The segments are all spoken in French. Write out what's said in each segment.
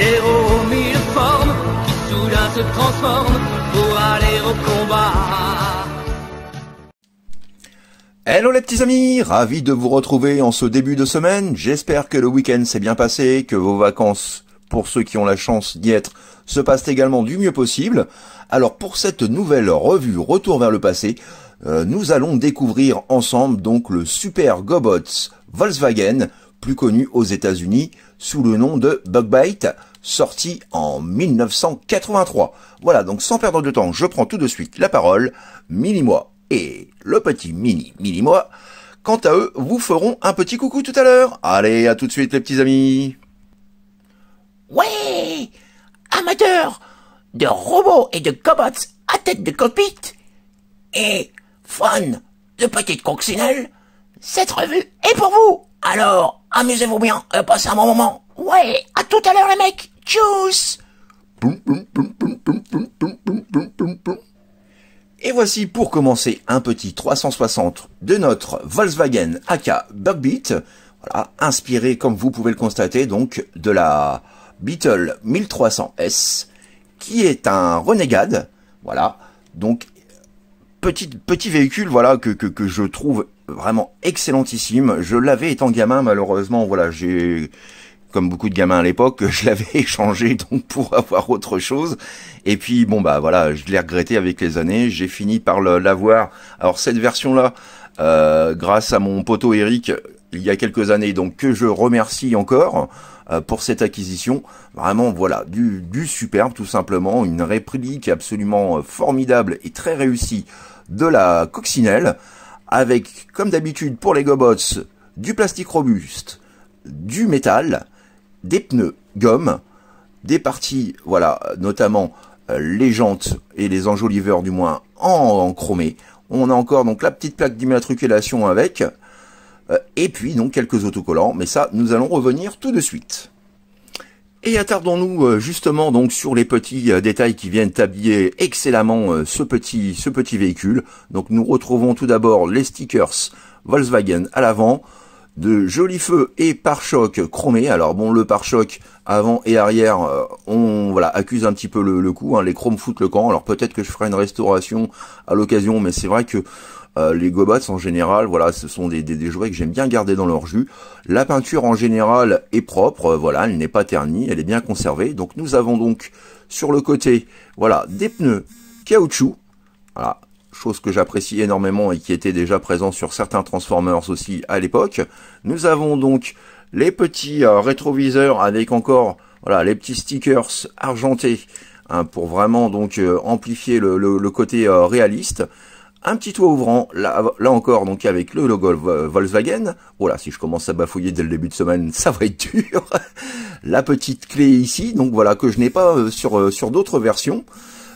Héros mille formes qui soudain se transforment pour aller au combat. Hello les petits amis, ravi de vous retrouver en ce début de semaine. J'espère que le week-end s'est bien passé, que vos vacances, pour ceux qui ont la chance d'y être, se passent également du mieux possible. Alors pour cette nouvelle revue Retour vers le passé, euh, nous allons découvrir ensemble donc le Super Gobots Volkswagen, plus connu aux États-Unis sous le nom de Bugbite, sorti en 1983. Voilà, donc sans perdre de temps, je prends tout de suite la parole. Mini-moi et le petit Mini Mini-moi, quant à eux, vous feront un petit coucou tout à l'heure. Allez, à tout de suite les petits amis. Ouais Amateurs de robots et de cobots à tête de cockpit et fans de petites coccinelles, cette revue est pour vous. Alors, amusez-vous bien et passez un bon moment. Ouais, à tout à l'heure les mecs. Tchuss. Et voici pour commencer un petit 360 de notre Volkswagen AK Bugbeat, voilà, inspiré comme vous pouvez le constater donc de la Beetle 1300S, qui est un renegade, voilà, donc petit petit véhicule voilà que, que, que je trouve vraiment excellentissime. Je l'avais étant gamin malheureusement, voilà, j'ai comme beaucoup de gamins à l'époque, je l'avais échangé donc pour avoir autre chose. Et puis bon bah voilà, je l'ai regretté avec les années. J'ai fini par l'avoir. Alors cette version là, euh, grâce à mon poteau Eric, il y a quelques années, donc que je remercie encore pour cette acquisition. Vraiment voilà, du, superbe tout simplement, une réplique absolument euh, formidable et très réussie de la coccinelle, avec comme d'habitude pour les Gobots du plastique robuste, du métal des pneus gomme, des parties, voilà, notamment euh, les jantes et les enjoliveurs du moins en, chromé. On a encore donc la petite plaque d'immatriculation avec, euh, et puis donc quelques autocollants, mais ça, nous allons revenir tout de suite. Et attardons-nous euh, justement donc sur les petits détails qui viennent habiller excellemment ce petit ce petit véhicule. Donc nous retrouvons tout d'abord les stickers Volkswagen à l'avant, de jolis feux et pare-chocs chromés. Alors bon, le pare-choc avant et arrière, euh, on voilà accuse un petit peu le, coup. Hein, les chromes foutent le camp. Alors peut-être que je ferai une restauration à l'occasion, mais c'est vrai que euh, les Gobots en général, voilà, ce sont des, des, jouets que j'aime bien garder dans leur jus. La peinture en général est propre, euh, voilà, elle n'est pas ternie, elle est bien conservée. Donc nous avons donc sur le côté, voilà, des pneus caoutchouc. Voilà, chose que j'apprécie énormément et qui était déjà présent sur certains Transformers aussi à l'époque. Nous avons donc les petits euh, rétroviseurs avec encore voilà les petits stickers argentés hein, pour vraiment donc amplifier le, côté réaliste. Un petit toit ouvrant, là, là encore, donc avec le logo Volkswagen. Voilà, si je commence à bafouiller dès le début de semaine, ça va être dur. la petite clé ici, donc voilà, que je n'ai pas sur, sur d'autres versions.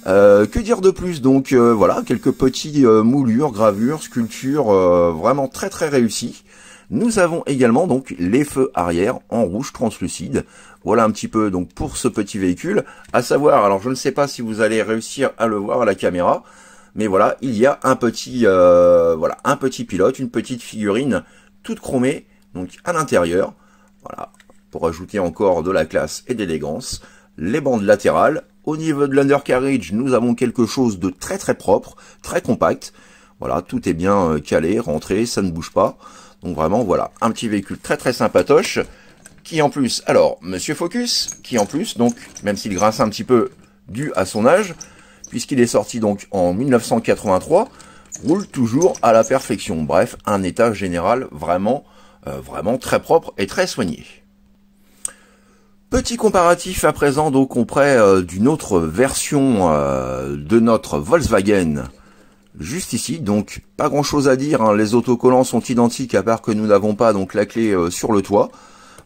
Euh, que dire de plus? Donc euh, voilà, quelques petits euh, moulures, gravures, sculptures vraiment très très réussies. Nous avons également donc les feux arrière en rouge translucide. Voilà un petit peu donc pour ce petit véhicule. À savoir, alors je ne sais pas si vous allez réussir à le voir à la caméra, mais voilà, il y a un petit voilà un petit pilote, une petite figurine toute chromée donc à l'intérieur. Voilà, pour ajouter encore de la classe et d'élégance. Les bandes latérales au niveau de l'undercarriage, nous avons quelque chose de très très propre, très compact. Voilà, tout est bien euh, calé, rentré, ça ne bouge pas. Donc vraiment, voilà, un petit véhicule très très sympatoche, qui en plus, alors, Monsieur Focus, qui en plus, donc, même s'il grince un petit peu dû à son âge, puisqu'il est sorti donc en 1983, roule toujours à la perfection. Bref, un état général vraiment, euh, vraiment très propre et très soigné. Petit comparatif à présent donc auprès euh, d'une autre version euh, de notre Volkswagen juste ici donc pas grand chose à dire hein. les autocollants sont identiques à part que nous n'avons pas donc la clé sur le toit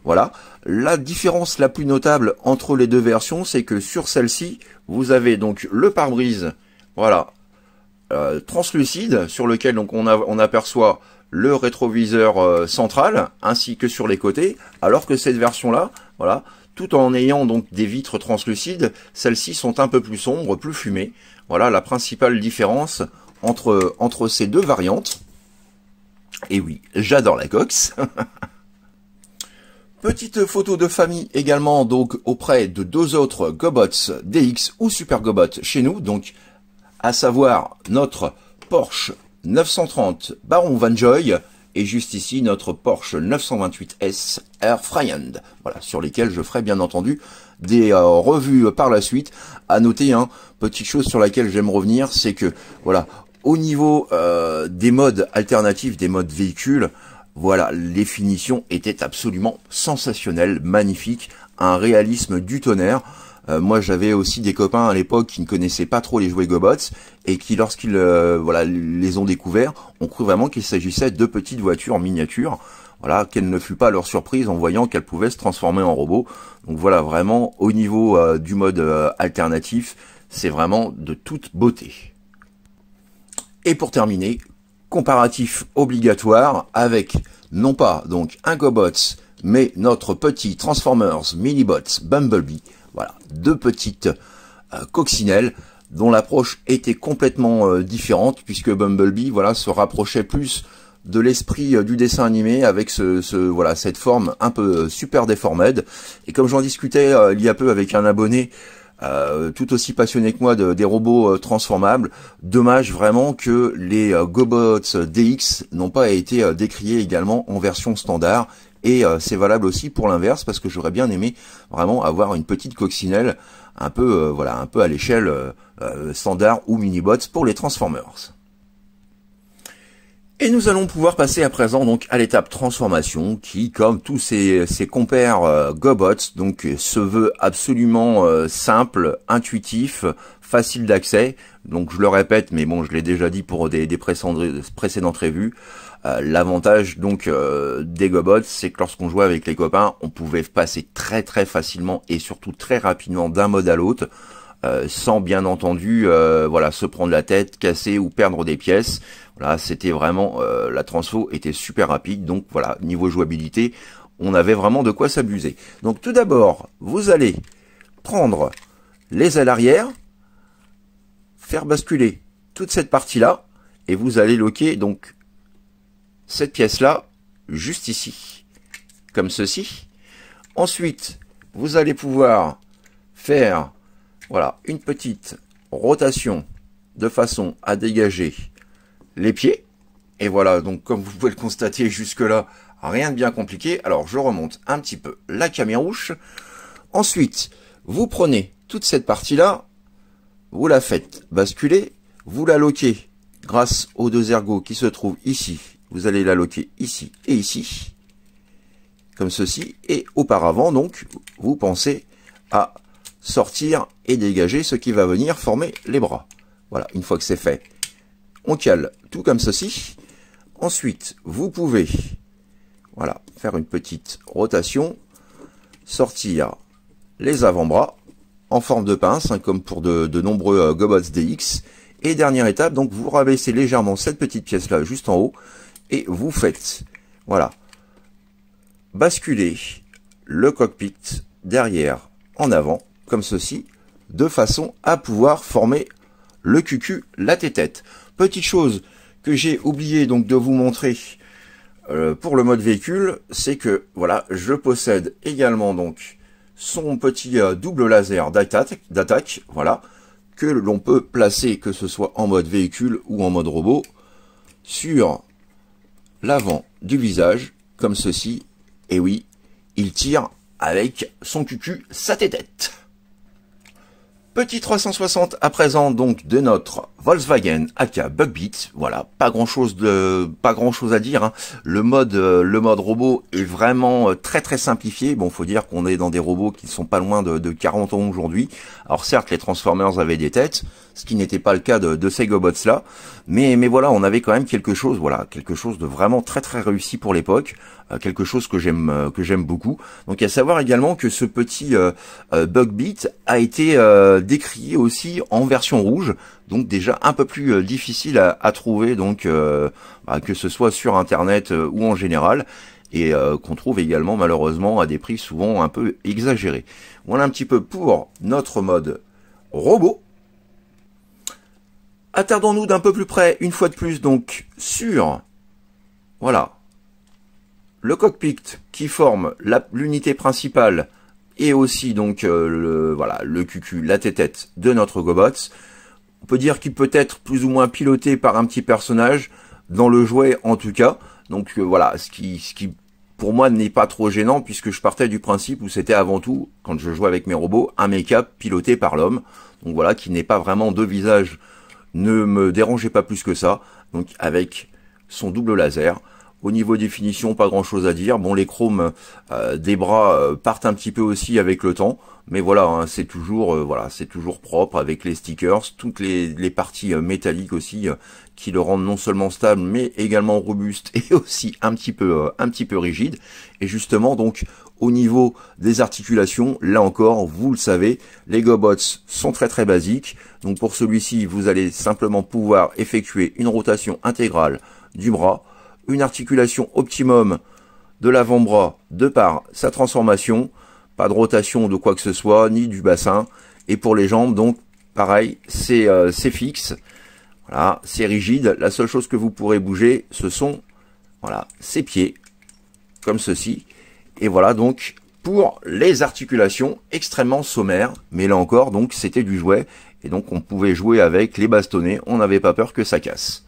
voilà la différence la plus notable entre les deux versions c'est que sur celle-ci vous avez donc le pare-brise voilà translucide sur lequel donc on, aperçoit le rétroviseur central ainsi que sur les côtés alors que cette version là voilà tout en ayant donc des vitres translucides, celles-ci sont un peu plus sombres, plus fumées. Voilà la principale différence entre, entre ces deux variantes. Et oui, j'adore la Cox. Petite photo de famille également donc auprès de deux autres Gobots DX ou Super Gobots chez nous, donc à savoir notre Porsche 930 Baron Van Joy et juste ici notre Porsche 928S Air Fryand, voilà, sur lesquels je ferai bien entendu des euh, revues par la suite. À noter, hein, petite chose sur laquelle j'aime revenir, c'est que voilà, au niveau euh, des modes alternatifs, des modes véhicules, voilà, les finitions étaient absolument sensationnelles, magnifiques, un réalisme du tonnerre. Euh, moi, j'avais aussi des copains à l'époque qui ne connaissaient pas trop les jouets GoBots et qui, lorsqu'ils euh, voilà les ont découverts, ont cru vraiment qu'il s'agissait de petites voitures en miniature. Voilà, quelle ne fut pas leur surprise en voyant qu'elles pouvaient se transformer en robots. Donc voilà, vraiment au niveau euh, du mode alternatif, c'est vraiment de toute beauté. Et pour terminer, comparatif obligatoire avec non pas donc un GoBots, mais notre petit Transformers Minibots Bumblebee. Voilà, deux petites euh, coccinelles dont l'approche était complètement euh, différente puisque Bumblebee voilà se rapprochait plus de l'esprit euh, du dessin animé avec ce, ce, voilà cette forme un peu super déformée et comme j'en discutais il y a peu avec un abonné euh, tout aussi passionné que moi de, des robots euh, transformables. Dommage vraiment que les euh, GoBots DX n'ont pas été décriés également en version standard. Et c'est valable aussi pour l'inverse parce que j'aurais bien aimé vraiment avoir une petite coccinelle un peu voilà un peu à l'échelle standard ou mini-bots pour les Transformers. Et nous allons pouvoir passer à présent donc à l'étape transformation qui, comme tous ses, compères euh, GoBots, donc se veut absolument euh, simple, intuitif, facile d'accès. Donc je le répète, mais bon, je l'ai déjà dit pour des, précédentes revues. Euh, l'avantage donc des GoBots, c'est que lorsqu'on jouait avec les copains, on pouvait passer très très facilement et surtout très rapidement d'un mode à l'autre. Sans bien entendu voilà se prendre la tête, casser ou perdre des pièces. Là, c'était vraiment euh, la transfo était super rapide, donc voilà, niveau jouabilité, on avait vraiment de quoi s'abuser. Donc tout d'abord, vous allez prendre les ailes arrière, faire basculer toute cette partie-là, et vous allez loquer donc cette pièce-là juste ici, comme ceci. Ensuite, vous allez pouvoir faire voilà une petite rotation de façon à dégager les pieds. Et voilà, donc comme vous pouvez le constater jusque-là, rien de bien compliqué. Alors je remonte un petit peu la camérouche. Ensuite, vous prenez toute cette partie-là, vous la faites basculer, vous la loquez grâce aux deux ergots qui se trouvent ici. Vous allez la loquer ici et ici, comme ceci. Et auparavant, donc, vous pensez à sortir et dégager ce qui va venir former les bras. Voilà, une fois que c'est fait, on cale tout comme ceci. Ensuite, vous pouvez voilà, faire une petite rotation, sortir les avant-bras en forme de pince, hein, comme pour de, nombreux euh, Gobots DX. Et dernière étape, donc vous rabaissez légèrement cette petite pièce-là juste en haut, et vous faites, voilà, basculer le cockpit derrière en avant, comme ceci, de façon à pouvoir former le cucu, la tête. Petite chose que j'ai oublié donc de vous montrer euh, pour le mode véhicule, c'est que voilà, je possède également donc son petit euh, double laser d'attaque, voilà, que l'on peut placer, que ce soit en mode véhicule ou en mode robot, sur l'avant du visage, comme ceci. Et oui, il tire avec son cucu sa tête. Petit 360 à présent donc de notre Volkswagen AK Bugbeat. Voilà, pas grand chose de pas grand chose à dire. Hein. Le mode euh, le mode robot est vraiment euh, très très simplifié. Bon, faut dire qu'on est dans des robots qui sont pas loin de, de 40 ans aujourd'hui. Alors certes, les Transformers avaient des têtes, ce qui n'était pas le cas de, de ces Gobots là, mais mais voilà, on avait quand même quelque chose, voilà, quelque chose de vraiment très très réussi pour l'époque. Euh, quelque chose que j'aime euh, que j'aime beaucoup. Donc à savoir également que ce petit euh, bug beat a été décrié aussi en version rouge, donc déjà un peu plus difficile à, trouver, donc bah, que ce soit sur internet ou en général et qu'on trouve également malheureusement à des prix souvent un peu exagérés. Voilà un petit peu pour notre mode robot. Attardons-nous d'un peu plus près, une fois de plus, donc, sur, voilà, le cockpit qui forme l'unité principale et aussi donc euh, le voilà le la tête de notre Gobots. On peut dire qu'il peut être plus ou moins piloté par un petit personnage dans le jouet en tout cas. Donc euh, voilà, ce qui ce qui pour moi n'est pas trop gênant puisque je partais du principe où c'était avant tout quand je jouais avec mes robots un make-up piloté par l'homme. Donc voilà, qui n'est pas vraiment de visage ne me dérangeait pas plus que ça. Donc avec son double laser. Au niveau définition, pas grand chose à dire. Bon, les chromes euh, des bras euh, partent un petit peu aussi avec le temps, mais voilà, hein, c'est toujours euh, voilà, c'est toujours propre avec les stickers, toutes les, les parties métalliques aussi qui le rendent non seulement stable, mais également robuste et aussi un petit peu un petit peu rigide. Et justement, donc au niveau des articulations, là encore, vous le savez, les GoBots sont très très basiques. Donc pour celui-ci, vous allez simplement pouvoir effectuer une rotation intégrale du bras une articulation optimum de l'avant-bras de par sa transformation, pas de rotation de quoi que ce soit, ni du bassin, et pour les jambes, donc pareil, c'est euh, fixe, voilà, c'est rigide, la seule chose que vous pourrez bouger, ce sont voilà, ses pieds, comme ceci, et voilà donc pour les articulations extrêmement sommaires, mais là encore, donc c'était du jouet, et donc on pouvait jouer avec les bastonnets, on n'avait pas peur que ça casse.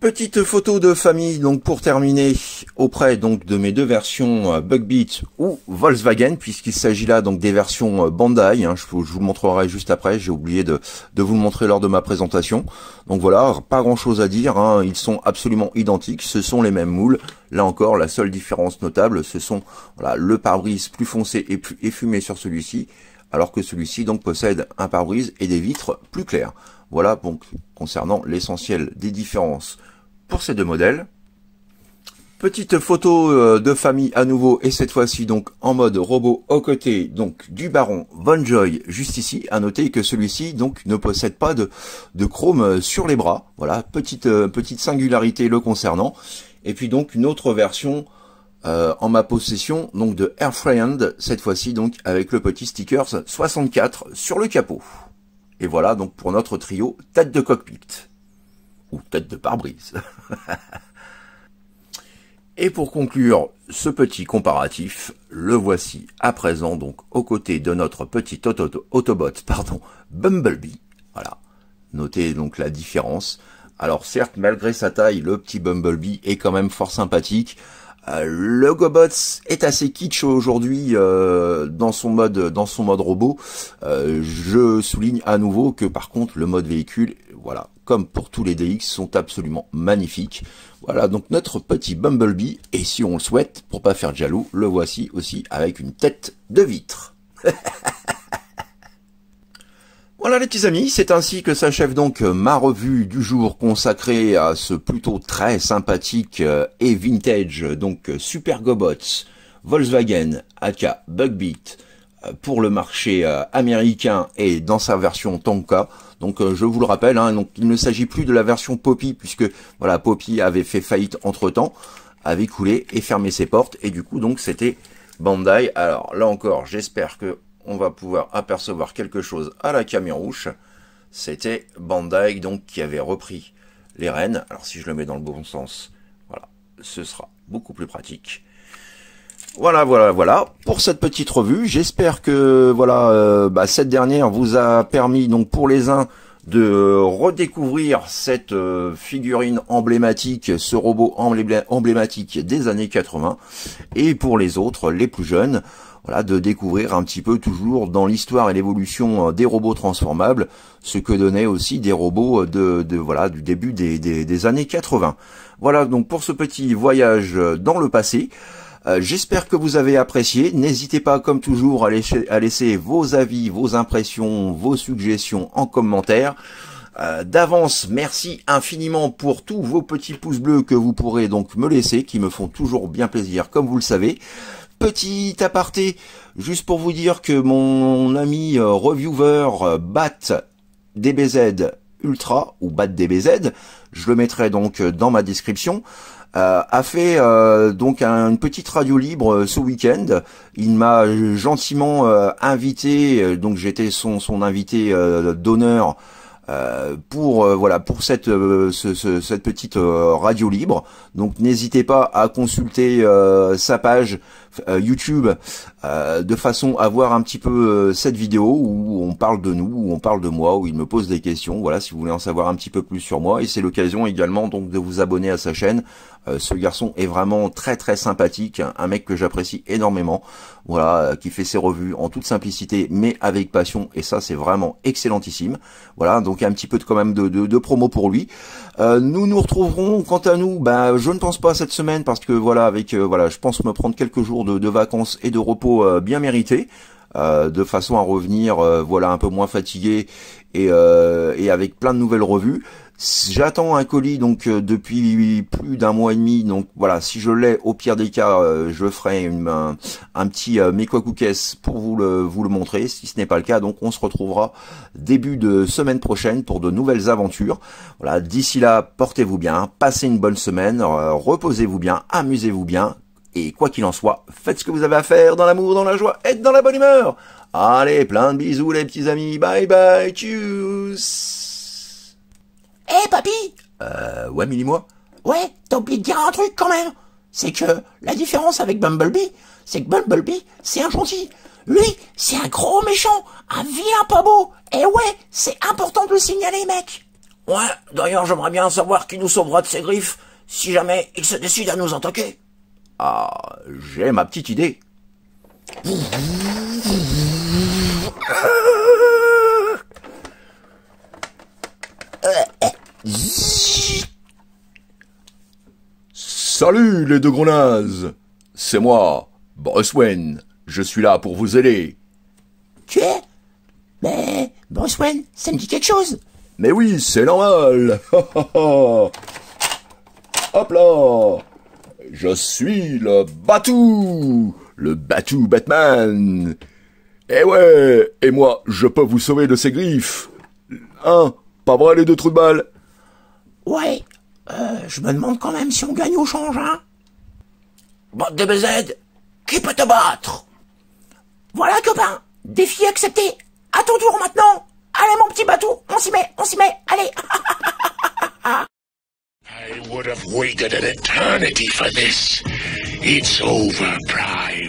Petite photo de famille donc pour terminer auprès donc de mes deux versions euh, Bugbeat ou Volkswagen puisqu'il s'agit là donc des versions euh, Bandai. Hein, je, vous, le montrerai juste après. J'ai oublié de, vous le montrer lors de ma présentation. Donc voilà, pas grand chose à dire. Hein, ils sont absolument identiques. Ce sont les mêmes moules. Là encore, la seule différence notable, ce sont voilà le pare-brise plus foncé et plus effumé sur celui-ci, alors que celui-ci donc possède un pare-brise et des vitres plus claires. Voilà donc concernant l'essentiel des différences pour ces deux modèles. Petite photo euh, de famille à nouveau et cette fois-ci donc en mode robot aux côtés donc du baron Von Joy juste ici. À noter que celui-ci donc ne possède pas de, de chrome euh, sur les bras. Voilà, petite euh, petite singularité le concernant. Et puis donc une autre version en ma possession donc de Airfriend cette fois-ci donc avec le petit stickers 64 sur le capot. Et voilà donc pour notre trio tête de cockpit ou tête de pare-brise. Et pour conclure ce petit comparatif, le voici à présent donc aux côtés de notre petit Autobot, pardon, Bumblebee. Voilà. Notez donc la différence. Alors certes, malgré sa taille, le petit Bumblebee est quand même fort sympathique. Euh, le Gobots est assez kitsch aujourd'hui euh, dans son mode dans son mode robot. Euh, je souligne à nouveau que par contre le mode véhicule, voilà, comme pour tous les DX, sont absolument magnifiques. Voilà donc notre petit Bumblebee et si on le souhaite, pour pas faire jaloux, le voici aussi avec une tête de vitre. Voilà les petits amis, c'est ainsi que s'achève donc ma revue du jour consacrée à ce plutôt très sympathique euh, et vintage, donc Super Gobots, Volkswagen, aka Bugbeat, euh, pour le marché euh, américain et dans sa version Tonka. Donc je vous le rappelle, hein, donc, il ne s'agit plus de la version Poppy, puisque voilà Poppy avait fait faillite entre-temps, avait coulé et fermé ses portes, et du coup donc c'était Bandai. Alors là encore, j'espère que on va pouvoir apercevoir quelque chose à la camion rouge. C'était Bandai donc qui avait repris les rênes. Alors si je le mets dans le bon sens, voilà, ce sera beaucoup plus pratique. Voilà, voilà, voilà pour cette petite revue. J'espère que voilà euh, bah, cette dernière vous a permis donc pour les uns de redécouvrir cette euh, figurine emblématique, ce robot emblématique des années 80, et pour les autres, les plus jeunes, voilà, de découvrir un petit peu toujours dans l'histoire et l'évolution euh, des robots transformables, ce que donnaient aussi des robots de, de voilà du début des, des, années 80. Voilà donc pour ce petit voyage dans le passé. Euh, j'espère que vous avez apprécié. N'hésitez pas, comme toujours, à laisser, vos avis, vos impressions, vos suggestions en commentaire. Euh, d'avance, merci infiniment pour tous vos petits pouces bleus que vous pourrez donc me laisser, qui me font toujours bien plaisir, comme vous le savez. Petit aparté, juste pour vous dire que mon ami euh, reviewer euh, Bat DBZ Ultra ou Bat DBZ, je le mettrai donc euh, dans ma description, a fait donc une petite radio libre ce week-end. Il m'a gentiment invité, donc j'étais son, invité d'honneur euh, pour euh, voilà pour euh, cette petite radio libre. Donc n'hésitez pas à consulter sa page YouTube de façon à voir un petit peu cette vidéo où on parle de nous, où on parle de moi, où il me pose des questions. Voilà, si vous voulez en savoir un petit peu plus sur moi, et c'est l'occasion également donc de vous abonner à sa chaîne. ce garçon est vraiment très très sympathique, un mec que j'apprécie énormément. Voilà, qui fait ses revues en toute simplicité, mais avec passion, et ça c'est vraiment excellentissime. Voilà, donc un petit peu de, quand même de, de, promo pour lui. Euh, nous nous retrouverons quant à nous, bah, je ne pense pas cette semaine parce que voilà, avec euh, voilà, je pense me prendre quelques jours de, vacances et de repos euh, bien mérités. de façon à revenir voilà un peu moins fatigué et, avec plein de nouvelles revues. J'attends un colis donc euh, depuis plus d'un mois et demi. Donc voilà, si je l'ai, au pire des cas, euh, je ferai une, un, petit euh, pour vous le, vous le montrer. Si ce n'est pas le cas, donc on se retrouvera début de semaine prochaine pour de nouvelles aventures. Voilà, d'ici là, portez-vous bien, passez une bonne semaine, euh, reposez-vous bien, amusez-vous bien. Et quoi qu'il en soit, faites ce que vous avez à faire dans l'amour, dans la joie et dans la bonne humeur. Allez, plein de bisous les petits amis. Bye bye. Tchuss. Hé, eh, papy Euh, ouais, Mini-moi Ouais, t'as oublié de dire un truc quand même. C'est que la différence avec Bumblebee, c'est que Bumblebee, c'est un gentil. Lui, c'est un gros méchant, un vilain pas beau. Et ouais, c'est important de le signaler, mec. Ouais, d'ailleurs, j'aimerais bien savoir qui nous sauvera de ses griffes, si jamais il se décide à nous attaquer. Ah, j'ai ma petite idée. Salut les deux gros nazes C'est moi, Bruce Wayne. Je suis là pour vous aider. Tu es? Mais Bruce Wayne, ça me dit quelque chose. Mais oui, c'est normal. Hop là Je suis le Batou Le Batou Batman. Eh ouais Et moi, je peux vous sauver de ces griffes. Hein Pas vrai les deux trous de balle? Ouais, euh, je me demande quand même si on gagne au change, hein. Bande de BZ, qui peut te battre? Voilà, copain, défi accepté. À ton tour maintenant. Allez, mon petit bateau, on s'y met, on s'y met, allez. I would have waited an eternity for this. It's over, Pride.